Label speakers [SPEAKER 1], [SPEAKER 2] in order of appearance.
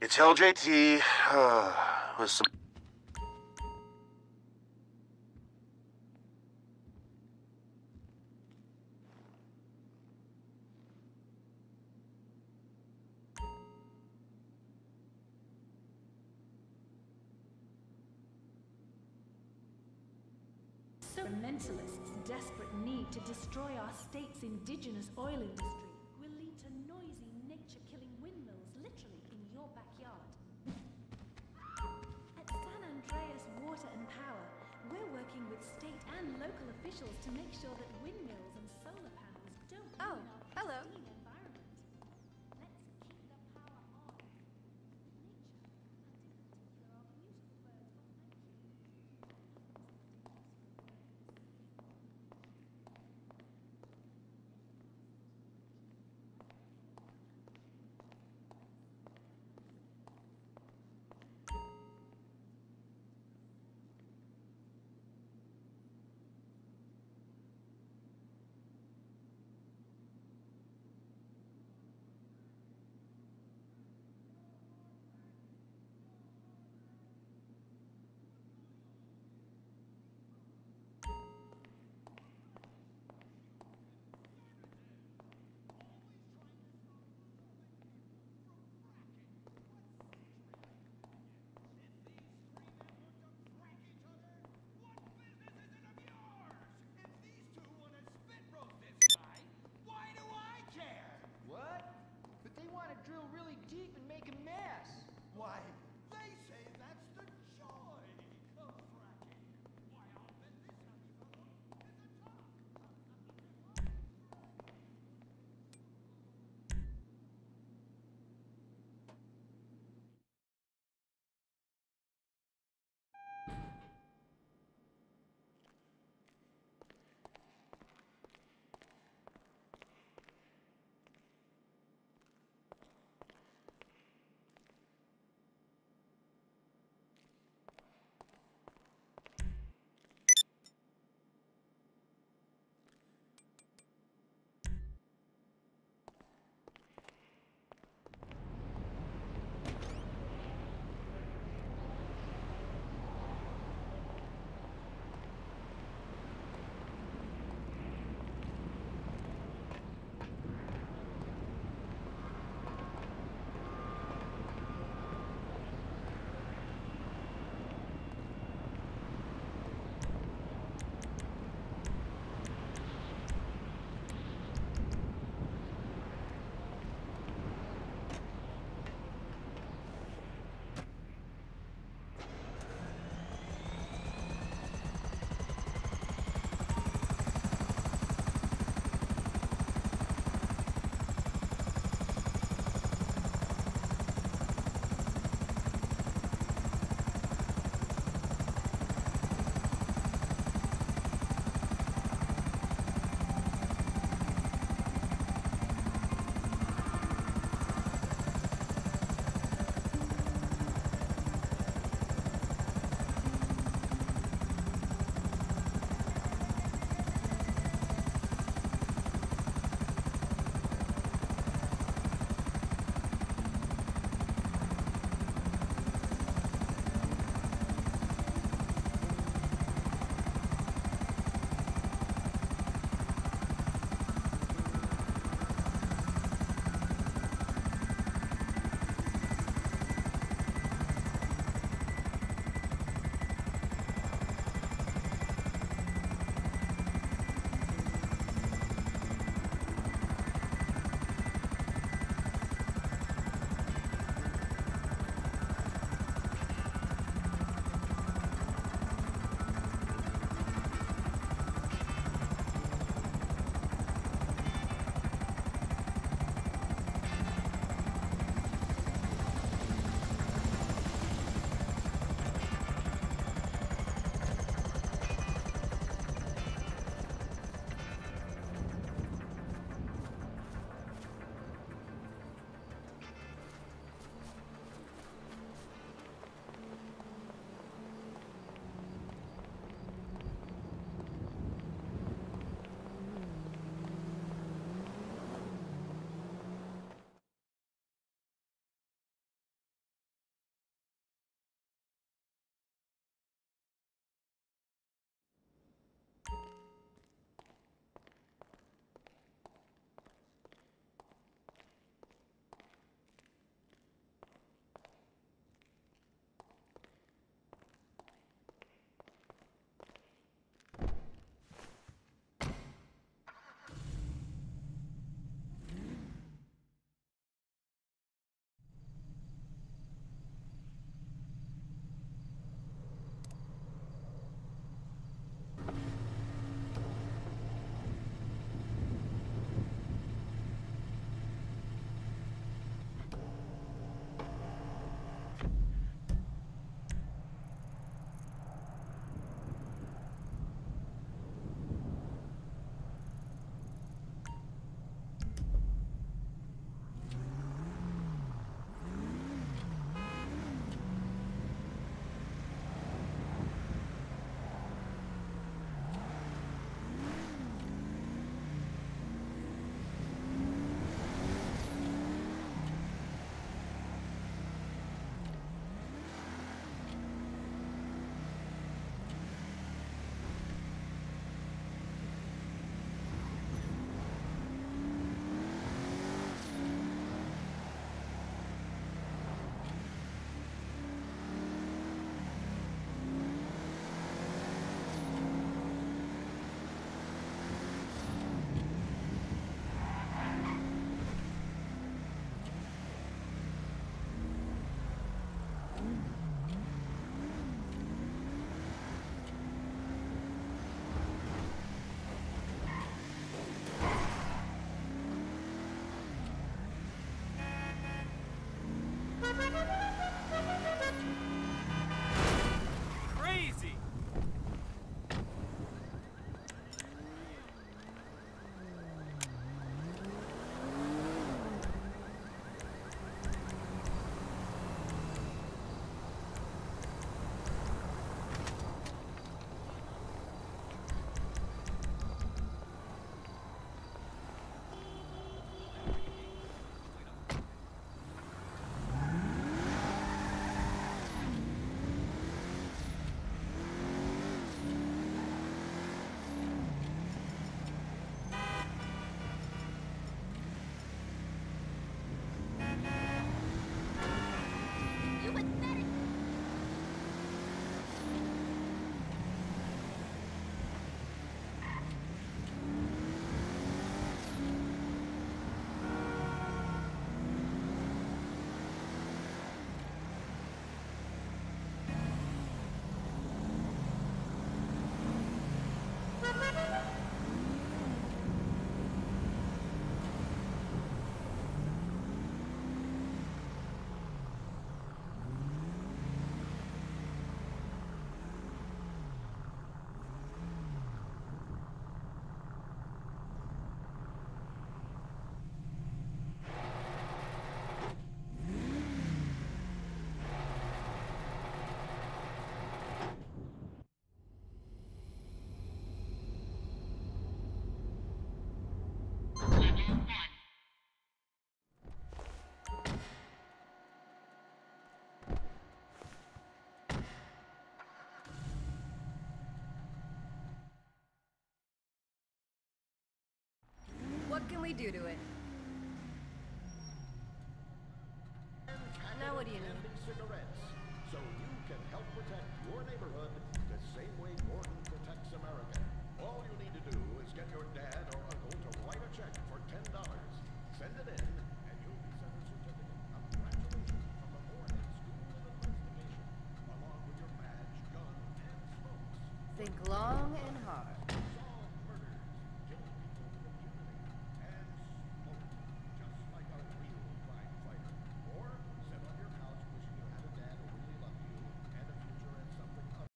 [SPEAKER 1] It's LJT uh, with some.
[SPEAKER 2] Mentalists' desperate need to destroy our state's indigenous oil industry local officials to make sure that windmills
[SPEAKER 3] do to it? Now what do you need?
[SPEAKER 4] cigarettes, so you can help protect your neighborhood the same way Gordon protects America. All you need to do is get your dad or uncle to write a check for ten dollars. Send it in, and you'll be sent a certificate of congratulations from the Moorhead School of Investigation, along with your badge, gun, and smokes.
[SPEAKER 3] Think long and hard.